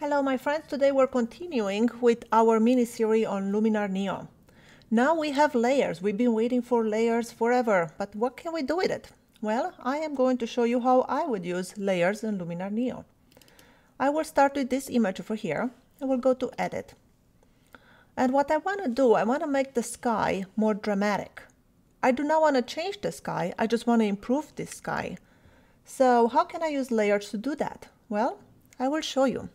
Hello my friends, today we're continuing with our mini-series on Luminar Neo. Now we have layers, we've been waiting for layers forever, but what can we do with it? Well, I am going to show you how I would use layers in Luminar Neo. I will start with this image over here, I will go to edit. And what I want to do, I want to make the sky more dramatic. I do not want to change the sky, I just want to improve this sky. So how can I use layers to do that? Well, I will show you.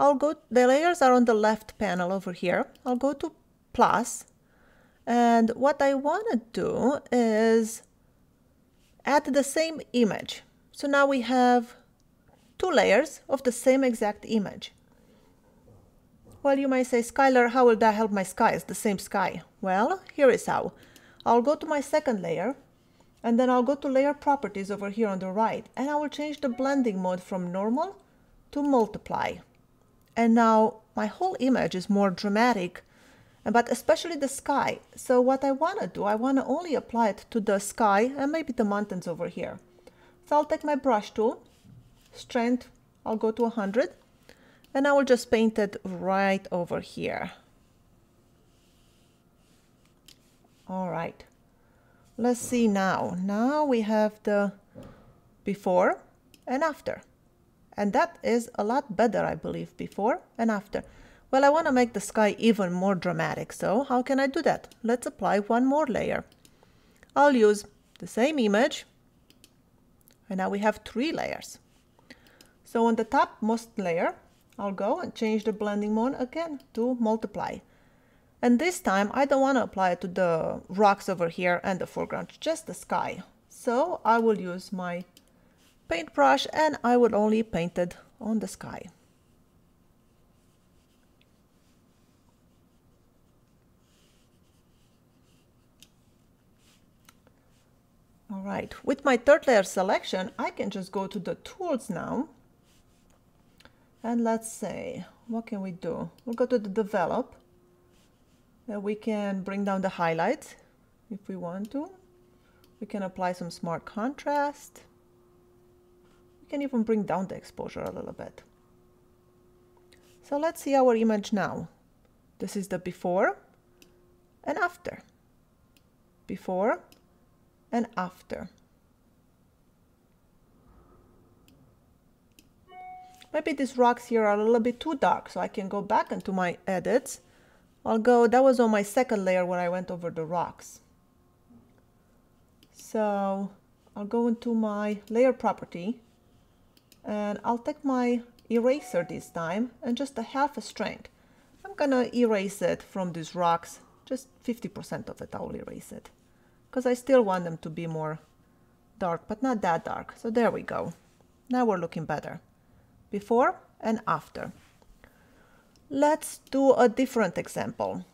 I'll go, the layers are on the left panel over here. I'll go to plus, and what I want to do is add the same image. So now we have two layers of the same exact image. Well, you may say, Skyler, how will that help my sky? It's the same sky. Well, here is how. I'll go to my second layer, and then I'll go to layer properties over here on the right, and I will change the blending mode from normal to multiply. And now my whole image is more dramatic, but especially the sky. So what I want to do, I want to only apply it to the sky and maybe the mountains over here. So I'll take my brush tool, strength, I'll go to 100, and I will just paint it right over here. All right, let's see now. Now we have the before and after. And that is a lot better, I believe, before and after. Well, I want to make the sky even more dramatic, so how can I do that? Let's apply one more layer. I'll use the same image, and now we have three layers. So on the topmost layer, I'll go and change the blending mode again to multiply. And this time, I don't want to apply it to the rocks over here and the foreground, just the sky. So I will use my paintbrush and I will only paint it on the sky. All right, with my third layer selection, I can just go to the tools now. And let's say, what can we do? We'll go to the develop. And we can bring down the highlights if we want to. We can apply some smart contrast can even bring down the exposure a little bit. So let's see our image now. This is the before and after. Before and after. Maybe these rocks here are a little bit too dark, so I can go back into my edits. I'll go, that was on my second layer when I went over the rocks. So I'll go into my layer property and I'll take my eraser this time and just a half a strength. I'm gonna erase it from these rocks, just 50% of it I'll erase it because I still want them to be more dark but not that dark. So there we go. Now we're looking better. Before and after. Let's do a different example.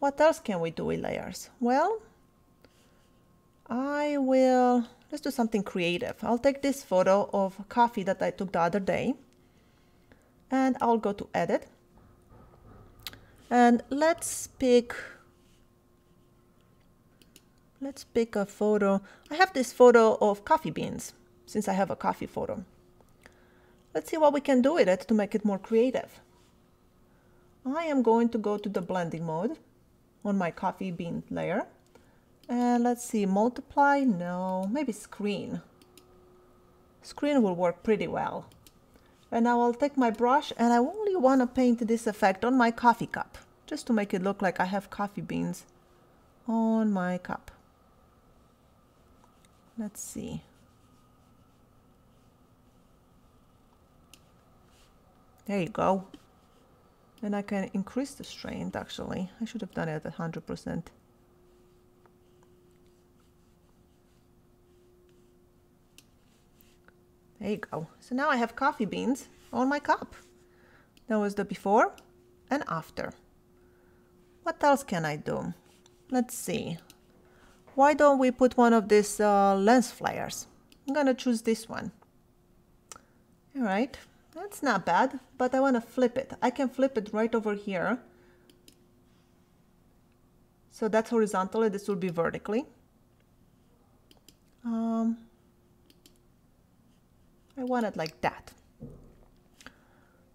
What else can we do with layers? Well, I will Let's do something creative. I'll take this photo of coffee that I took the other day and I'll go to edit and let's pick let's pick a photo. I have this photo of coffee beans since I have a coffee photo. Let's see what we can do with it to make it more creative. I am going to go to the blending mode on my coffee bean layer and let's see, multiply, no, maybe screen. Screen will work pretty well. And now I'll take my brush and I only want to paint this effect on my coffee cup, just to make it look like I have coffee beans on my cup. Let's see. There you go. And I can increase the strength actually. I should have done it at 100%. There you go. So now I have coffee beans on my cup. That was the before and after. What else can I do? Let's see. Why don't we put one of these uh, lens flares? I'm gonna choose this one. All right, that's not bad, but I wanna flip it. I can flip it right over here. So that's horizontally, this will be vertically. Um, I want it like that.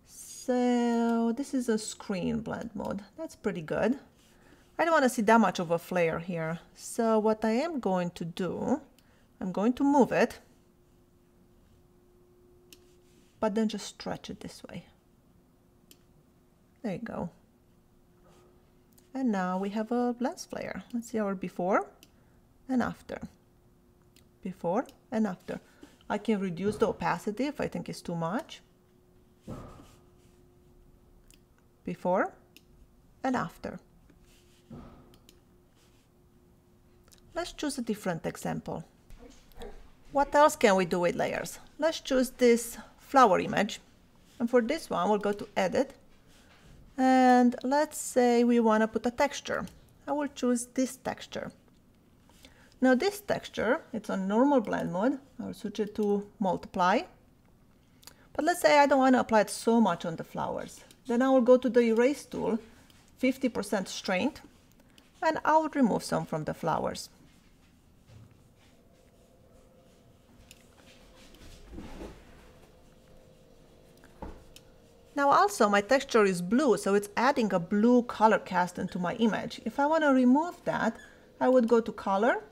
So this is a screen blend mode. That's pretty good. I don't want to see that much of a flare here. So what I am going to do, I'm going to move it, but then just stretch it this way. There you go. And now we have a lens flare. Let's see our before and after. Before and after. I can reduce the opacity if I think it's too much. Before and after. Let's choose a different example. What else can we do with layers? Let's choose this flower image. And for this one, we'll go to Edit. And let's say we want to put a texture. I will choose this texture. Now this texture, it's on normal blend mode. I'll switch it to multiply. But let's say I don't want to apply it so much on the flowers. Then I will go to the erase tool, 50% strength, and I will remove some from the flowers. Now also my texture is blue, so it's adding a blue color cast into my image. If I want to remove that, I would go to color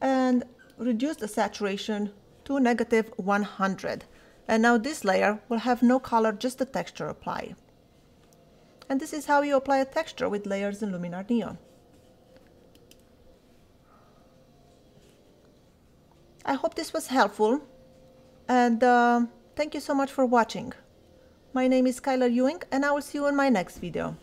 and reduce the saturation to negative 100. And now this layer will have no color, just the texture apply. And this is how you apply a texture with layers in Luminar Neo. I hope this was helpful and uh, thank you so much for watching. My name is Skyler Ewing and I will see you in my next video.